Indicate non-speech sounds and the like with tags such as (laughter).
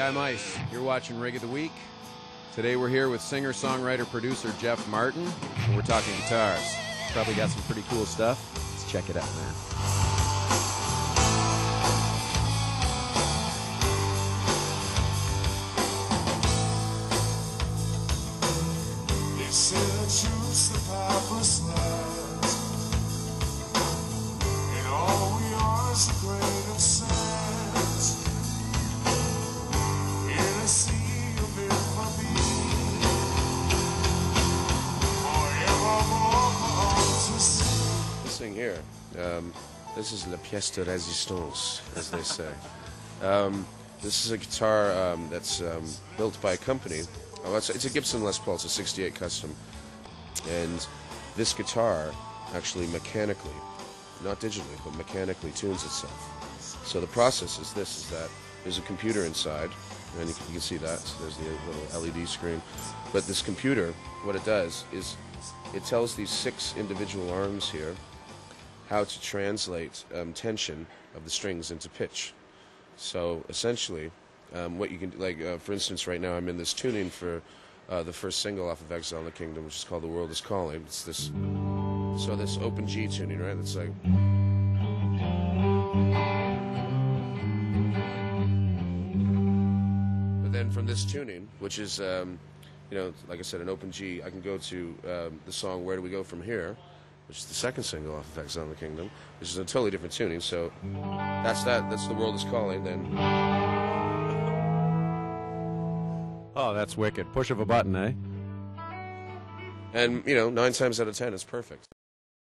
I'm Ice. You're watching Rig of the Week. Today we're here with singer, songwriter, producer Jeff Martin, and we're talking guitars. Probably got some pretty cool stuff. Let's check it out, man. Here, um, this is la pièce de résistance, as they say. Um, this is a guitar um, that's um, built by a company. Oh, it's, it's a Gibson Les Paul. It's a '68 custom, and this guitar actually mechanically, not digitally, but mechanically tunes itself. So the process is this: is that there's a computer inside, and you can, you can see that. So there's the little LED screen. But this computer, what it does is it tells these six individual arms here how to translate um, tension of the strings into pitch. So essentially, um, what you can like, uh, for instance, right now I'm in this tuning for uh, the first single off of Exile and the Kingdom, which is called "The World Is Calling." It's this, so this open G tuning, right? It's like. But then from this tuning, which is, um, you know, like I said, an open G, I can go to um, the song "Where Do We Go From Here," which is the second single off of Exile and the Kingdom, which is a totally different tuning. So that's that. That's the world is calling. Then (laughs) Oh, that's wicked. Push of a button, eh? and you know, nine times out of ten, it's perfect.